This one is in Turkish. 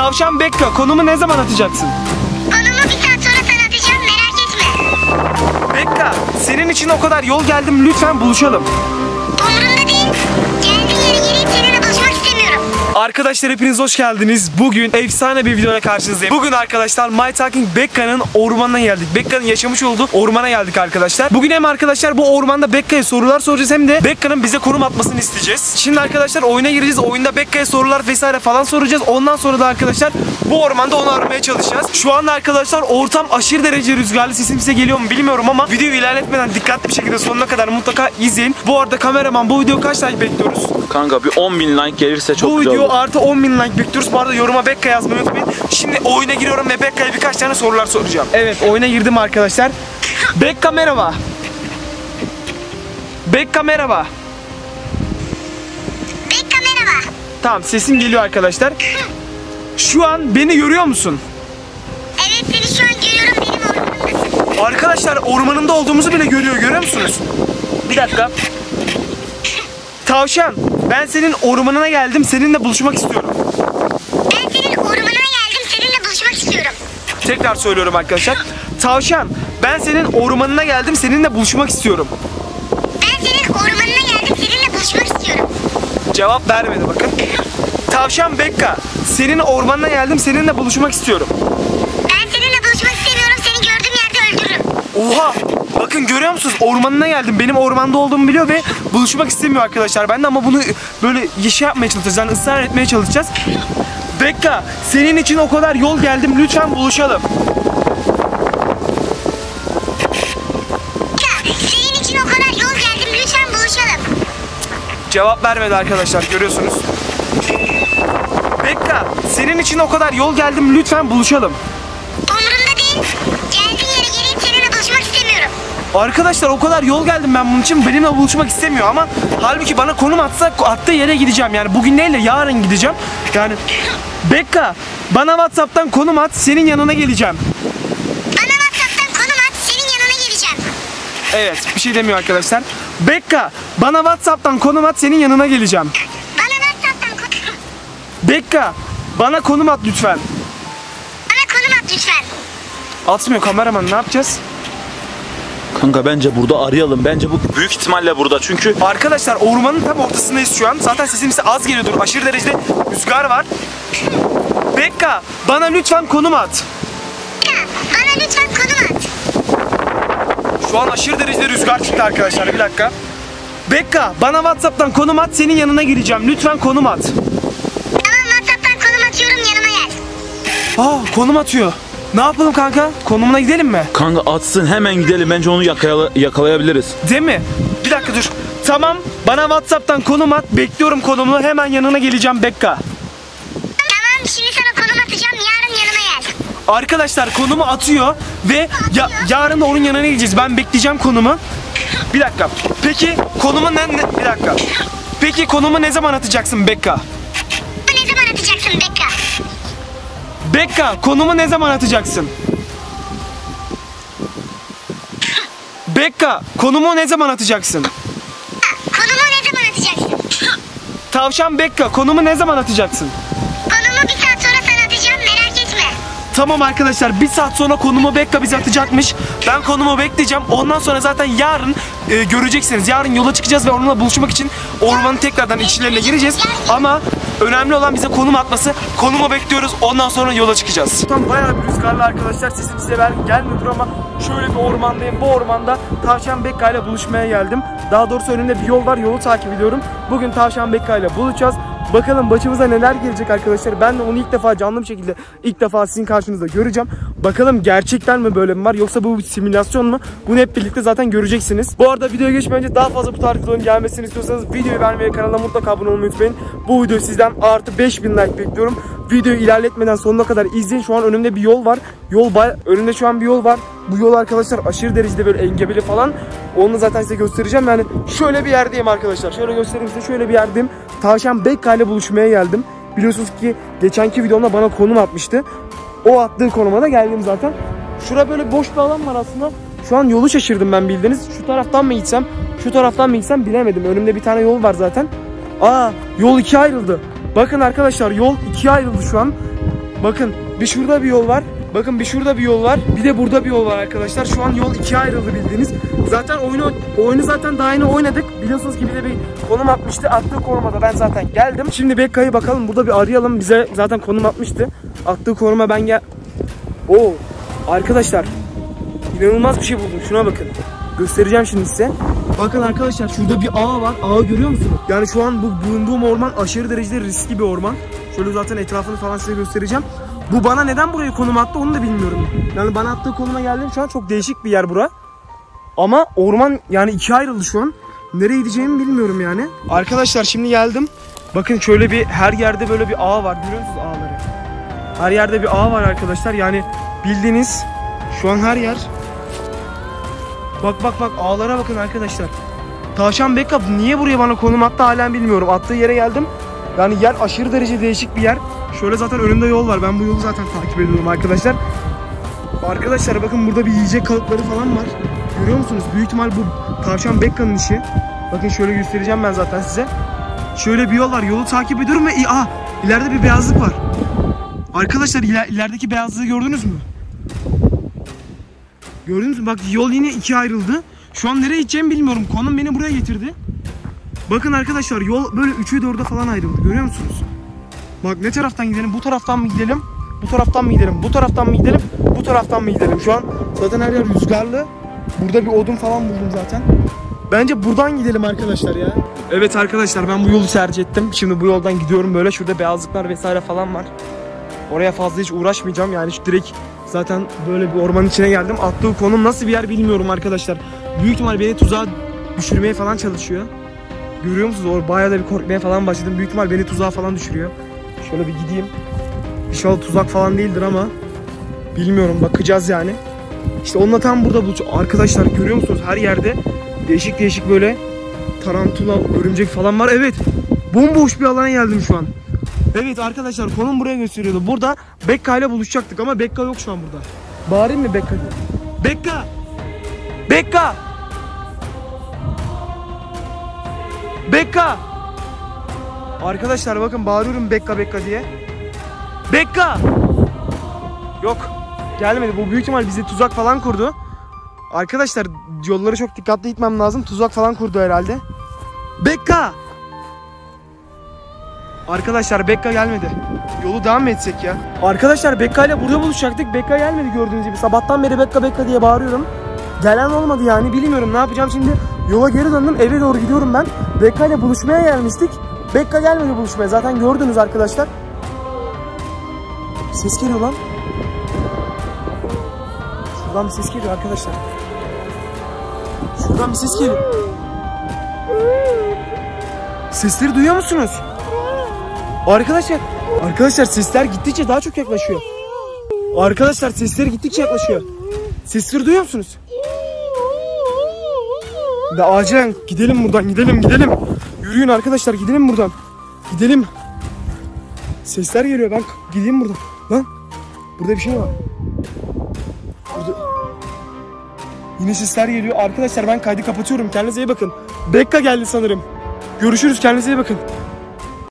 Tavşan Bekka konumu ne zaman atacaksın? Konumu bir saat sonra sana atacağım merak etme. Bekka senin için o kadar yol geldim lütfen buluşalım. Umurumda değil. Arkadaşlar hepiniz hoş geldiniz. Bugün efsane bir videoyla karşınızdayım. Bugün arkadaşlar My Talking Bekka'nın ormanına geldik. Bekka'nın yaşamış olduğu ormana geldik arkadaşlar. Bugün hem arkadaşlar bu ormanda Bekka'ya sorular soracağız hem de Bekka'nın bize konum atmasını isteyeceğiz. Şimdi arkadaşlar oyuna gireceğiz. Oyunda Bekka'ya sorular vesaire falan soracağız. Ondan sonra da arkadaşlar bu ormanda onu aramaya çalışacağız. Şu anda arkadaşlar ortam aşırı derece rüzgarlı. Sesim size geliyor mu bilmiyorum ama videoyu ilerletmeden dikkatli bir şekilde sonuna kadar mutlaka izleyin. Bu arada kameraman bu video kaç like bekliyoruz? Kanka bir 10 bin like gelirse çok Bu güzel video olur. artı 10 bin like bekliyoruz. Bu arada yoruma Bekka yazmayı unutmayın. Şimdi oyuna giriyorum ve Bekka'ya birkaç tane sorular soracağım. Evet oyuna girdim arkadaşlar. Bekka merhaba. Bekka merhaba. Bekka merhaba. Tamam sesim geliyor arkadaşlar. Şu an beni görüyor musun? Evet seni şu an görüyorum benim ormanımdasın. Arkadaşlar ormanında olduğumuzu bile görüyor görüyor musunuz? Bir dakika. Tavşan ben senin ormanına geldim seninle buluşmak istiyorum. Ben senin ormanına geldim seninle buluşmak istiyorum. Tekrar söylüyorum arkadaşlar. Tavşan ben senin ormanına geldim seninle buluşmak istiyorum. Ben senin ormanına geldim seninle buluşmak istiyorum. Cevap vermedi bakın. Tavşan Bekka, senin ormanına geldim, seninle buluşmak istiyorum. Ben seninle buluşmak istemiyorum seni gördüğüm yerde öldürürüm. Oha! Bakın görüyor musunuz? Ormanına geldim. Benim ormanda olduğumu biliyor ve buluşmak istemiyor arkadaşlar. Ben de ama bunu böyle şey yapmaya çalışacağız. Yani ısrar etmeye çalışacağız. Bekka, senin için o kadar yol geldim. Lütfen buluşalım. Senin için o kadar yol geldim lütfen buluşalım. Cevap vermedi arkadaşlar. Görüyorsunuz. Bekka, senin için o kadar yol geldim. Lütfen buluşalım. Umurumda değil. Arkadaşlar o kadar yol geldim ben bunun için benimle buluşmak istemiyor ama halbuki bana konum atsa attığı yere gideceğim yani bugün değil de yarın gideceğim yani Bekka bana Whatsapp'tan konum at senin yanına geleceğim. Bana WhatsApp'tan konum at senin yanına geleceğim. Evet bir şey demiyor arkadaşlar. Bekka bana Whatsapp'tan konum at senin yanına geleceğim. Bana WhatsApp'tan konum Bekka bana konum at lütfen. Bana konum at lütfen. Atmıyor kameraman ne yapacağız? Kanka bence burada arayalım. Bence bu büyük ihtimalle burada. Çünkü Arkadaşlar ormanın tam ortasındayız şu an. Zaten sesim size az geliyordur. Aşırı derecede rüzgar var. Bekka bana lütfen konum at. Bekka bana lütfen konum at. Şu an aşırı derecede rüzgar çıktı arkadaşlar. Bir dakika. Bekka bana Whatsapp'tan konum at senin yanına gireceğim. Lütfen konum at. Tamam WhatsApp'tan konum atıyorum yanıma gel. Aa konum atıyor. Ne yapalım kanka? Konumuna gidelim mi? kanka atsın hemen gidelim. Bence onu yakala- yakalayabiliriz. Değil mi? Bir dakika dur. Tamam bana Whatsapp'tan konum at. Bekliyorum konumunu. Hemen yanına geleceğim Bekka. Tamam şimdi sana konum atacağım yarın yanıma gel. Arkadaşlar konumu atıyor ve ya, yarın da onun yanına gideceğiz. Ben bekleyeceğim konumu. Bir dakika. Peki konumu ne, ne- bir dakika. Peki konumu ne zaman atacaksın Bekka? Bekka konumu ne zaman atacaksın? Bekka konumu ne zaman atacaksın? Konumu ne zaman atacaksın? Tavşan Bekka konumu ne zaman atacaksın? Tamam arkadaşlar bir saat sonra konumu Bekka bize atacakmış. Ben konumu bekleyeceğim. Ondan sonra zaten yarın e, göreceksiniz. Yarın yola çıkacağız ve onunla buluşmak için ormanın tekrardan içlerine gireceğiz. Ama önemli olan bize konum atması. Konumu bekliyoruz. Ondan sonra yola çıkacağız. Tam bayağı bir rüzgarlı arkadaşlar. Sesim size ver gelmiyordur ama şöyle bir ormandayım. Bu ormanda Tavşan Bekka ile buluşmaya geldim. Daha doğrusu önümde bir yol var. Yolu takip ediyorum. Bugün Tavşan Bekka ile buluşacağız. Bakalım başımıza neler gelecek arkadaşlar. Ben de onu ilk defa canlı bir şekilde ilk defa sizin karşınızda göreceğim. Bakalım gerçekten mi böyle mi var yoksa bu bir simülasyon mu? Bunu hep birlikte zaten göreceksiniz. Bu arada videoya geçmeden önce daha fazla bu tarz videoların gelmesini istiyorsanız videoyu beğenmeyi kanala mutlaka abone olmayı unutmayın. Bu video sizden artı 5000 like bekliyorum. Videoyu ilerletmeden sonuna kadar izleyin. Şu an önümde bir yol var. Yol baya... önümde şu an bir yol var. Bu yol arkadaşlar aşırı derecede böyle engebeli falan. Onu zaten size göstereceğim. Yani şöyle bir yerdeyim arkadaşlar. Şöyle göstereyim size. Şöyle bir yerdeyim. Tavşan Bekka ile buluşmaya geldim. Biliyorsunuz ki geçenki videomda bana konum atmıştı. O attığı konuma da geldim zaten. Şura böyle boş bir alan var aslında. Şu an yolu şaşırdım ben bildiğiniz. Şu taraftan mı gitsem, şu taraftan mı gitsem bilemedim. Önümde bir tane yol var zaten. Aa, yol ikiye ayrıldı. Bakın arkadaşlar yol ikiye ayrıldı şu an. Bakın bir şurada bir yol var. Bakın bir şurada bir yol var. Bir de burada bir yol var arkadaşlar. Şu an yol ikiye ayrıldı bildiğiniz. Zaten oyunu oyunu zaten daha yeni oynadık. Biliyorsunuz ki bize bir konum atmıştı. Attığı konuma ben zaten geldim. Şimdi Bekka'yı bakalım burada bir arayalım. Bize zaten konum atmıştı. Attığı konuma ben gel... Oo arkadaşlar inanılmaz bir şey buldum. Şuna bakın. Göstereceğim şimdi size. Bakın arkadaşlar şurada bir ağ var. Ağı görüyor musunuz? Yani şu an bu bulunduğum orman aşırı derecede riskli bir orman. Şöyle zaten etrafını falan size göstereceğim. Bu bana neden buraya konum attı onu da bilmiyorum. Yani bana attığı konuma geldim şu an çok değişik bir yer bura. Ama orman yani ikiye ayrıldı şu an. Nereye gideceğimi bilmiyorum yani. Arkadaşlar şimdi geldim. Bakın şöyle bir her yerde böyle bir ağ var. Görüyor musunuz ağları? Her yerde bir ağ var arkadaşlar. Yani bildiğiniz şu an her yer. Bak bak bak ağlara bakın arkadaşlar. Tavşan Backup niye buraya bana konum attı halen bilmiyorum. Attığı yere geldim. Yani yer aşırı derece değişik bir yer. Şöyle zaten önümde yol var. Ben bu yolu zaten takip ediyorum arkadaşlar. Arkadaşlar bakın burada bir yiyecek kalıpları falan var. Görüyor musunuz? Büyük ihtimal bu tavşan Bekka'nın işi. Bakın şöyle göstereceğim ben zaten size. Şöyle bir yol var. Yolu takip ediyorum ve aa ileride bir beyazlık var. Arkadaşlar iler- ilerideki beyazlığı gördünüz mü? Gördünüz mü? Bak yol yine ikiye ayrıldı. Şu an nereye gideceğimi bilmiyorum. Konum beni buraya getirdi. Bakın arkadaşlar yol böyle 3'e 4'e falan ayrıldı. Görüyor musunuz? Bak ne taraftan gidelim? Bu taraftan mı gidelim? Bu taraftan mı gidelim? Bu taraftan mı gidelim? Bu taraftan mı gidelim? Şu an zaten her yer rüzgarlı. Burada bir odun falan buldum zaten. Bence buradan gidelim arkadaşlar ya. Evet arkadaşlar ben bu yolu tercih ettim. Şimdi bu yoldan gidiyorum böyle. Şurada beyazlıklar vesaire falan var. Oraya fazla hiç uğraşmayacağım. Yani şu direkt zaten böyle bir ormanın içine geldim. Attığı konum nasıl bir yer bilmiyorum arkadaşlar. Büyük ihtimal beni tuzağa düşürmeye falan çalışıyor. Görüyor musunuz? Or bayağı da bir korkmaya falan başladım. Büyük ihtimal beni tuzağa falan düşürüyor. Şöyle bir gideyim. İnşallah tuzak falan değildir ama bilmiyorum bakacağız yani. İşte onunla tam burada bu arkadaşlar görüyor musunuz? Her yerde değişik değişik böyle tarantula, örümcek falan var. Evet. Bomboş bir alana geldim şu an. Evet arkadaşlar konum buraya gösteriyordu. Burada Bekka ile buluşacaktık ama Bekka yok şu an burada. Bağırayım mı Bekka? Bekka! Bekka! Bekka! Arkadaşlar bakın bağırıyorum Bekka Bekka diye. Bekka! Yok. Gelmedi. Bu büyük ihtimal bize tuzak falan kurdu. Arkadaşlar yolları çok dikkatli gitmem lazım. Tuzak falan kurdu herhalde. Bekka! Arkadaşlar Bekka gelmedi. Yolu devam mı etsek ya? Arkadaşlar Bekka ile burada buluşacaktık. Bekka gelmedi gördüğünüz gibi. Sabahtan beri Bekka Bekka diye bağırıyorum. Gelen olmadı yani. Bilmiyorum ne yapacağım şimdi. Yola geri döndüm. Eve doğru gidiyorum ben. Bekka ile buluşmaya gelmiştik. Bekka gelmedi buluşmaya. Zaten gördünüz arkadaşlar. Ses geliyor lan. Şuradan bir ses geliyor arkadaşlar. Şuradan bir ses geliyor. Sesleri duyuyor musunuz? Arkadaşlar, arkadaşlar sesler gittikçe daha çok yaklaşıyor. Arkadaşlar sesler gittikçe yaklaşıyor. Sesleri duyuyor musunuz? Da acilen gidelim buradan gidelim gidelim. Yürüyün arkadaşlar gidelim buradan. Gidelim. Sesler geliyor ben gideyim buradan. Lan burada bir şey var. Burada... Yine sesler geliyor. Arkadaşlar ben kaydı kapatıyorum. Kendinize iyi bakın. Bekka geldi sanırım. Görüşürüz kendinize iyi bakın.